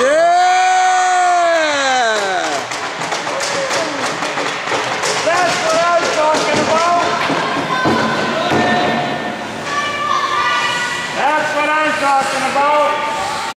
Yeah! That's what I talking about! That's what I'm talking about!